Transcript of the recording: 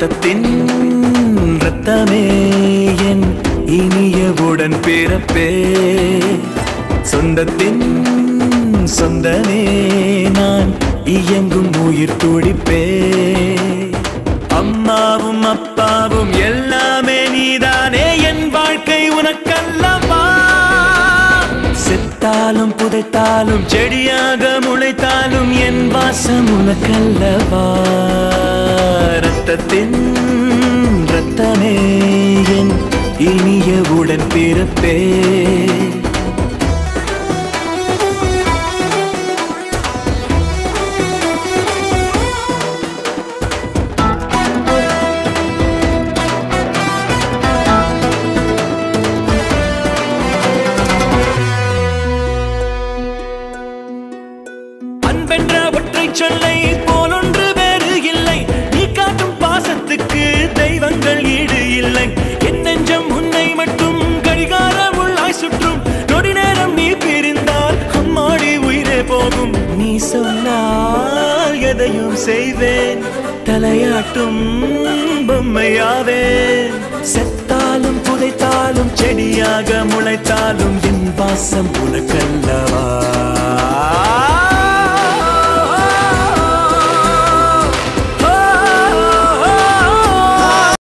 ரத்தத்தின் ரத்தமே என் இனியவுடன் பிறப்பே. சொந்தத்தின் சொந்தமே நான் இயங்கும் உயிர் துடிப்பே. அம்மாவும் அப்பாவும் எல்லாமே நீதானே என் வாழ்க்கை உனக்கல்லவா? செத்தாலும் புதைத்தாலும் செடியாக முளைத்தாலும் என் வாசம் உனக்கல்லவா? ரத்தத்தின் ரத்தமே என் இனிய உடன் பிறப்பே. அன்பென்ற ஒற்றை சொல்லை போகும் நீ சொன்னால் எதையும் செய்வேன். தலையாட்டும் பொம்மையாவேன் செத்தாலும் புதைத்தாலும் செடியாக முளைத்தாலும் என் வாசம் உனக்கல்லவா?